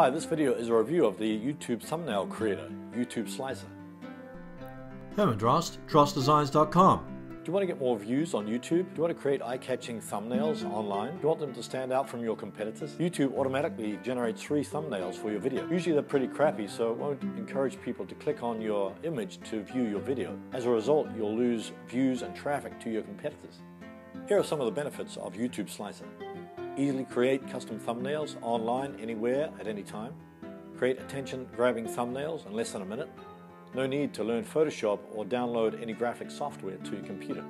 Hi, this video is a review of the YouTube thumbnail creator, YouTube Slicer. Herman Drost, DrostDesigns.com. Do you want to get more views on YouTube? Do you want to create eye-catching thumbnails online? Do you want them to stand out from your competitors? YouTube automatically generates three thumbnails for your video. Usually they're pretty crappy, so it won't encourage people to click on your image to view your video. As a result, you'll lose views and traffic to your competitors. Here are some of the benefits of YouTube Slicer. Easily create custom thumbnails online, anywhere, at any time. Create attention-grabbing thumbnails in less than a minute. No need to learn Photoshop or download any graphic software to your computer.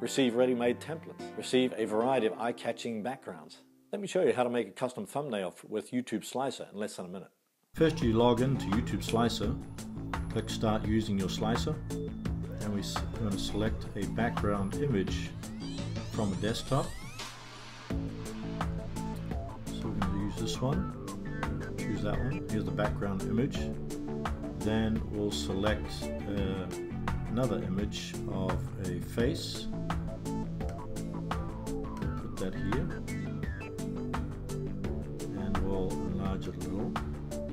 Receive ready-made templates. Receive a variety of eye-catching backgrounds. Let me show you how to make a custom thumbnail with YouTube Slicer in less than a minute. First you log in to YouTube Slicer, click Start using your slicer, and we're going to select a background image from a desktop this one, choose that one, here's the background image. Then we'll select uh, another image of a face, put that here, and we'll enlarge it a little. Okay,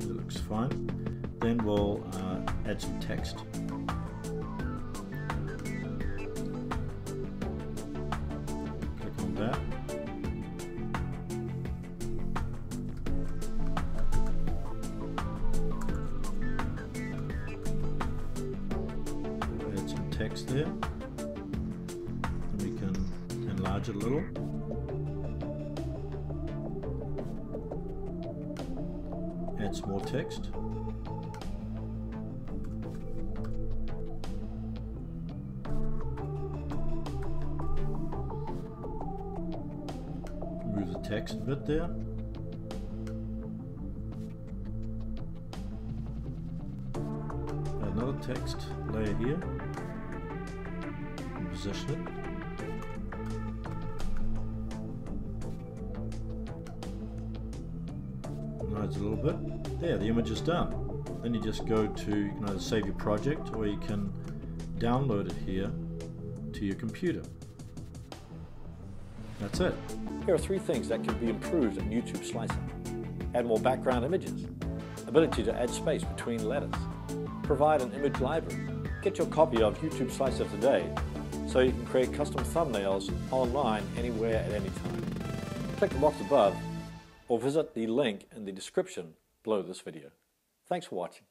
that looks fine. Then we'll uh, add some text. Click on that. Text there. And we can enlarge it a little. Add some more text. Move the text a bit there. Another text layer here position it. Enlarge a little bit. There, the image is done. Then you just go to, you can either save your project or you can download it here to your computer. That's it. Here are three things that can be improved in YouTube Slicer. Add more background images, ability to add space between letters, provide an image library. Get your copy of YouTube Slicer today so you can create custom thumbnails online anywhere at any time. Click the box above or visit the link in the description below this video. Thanks for watching.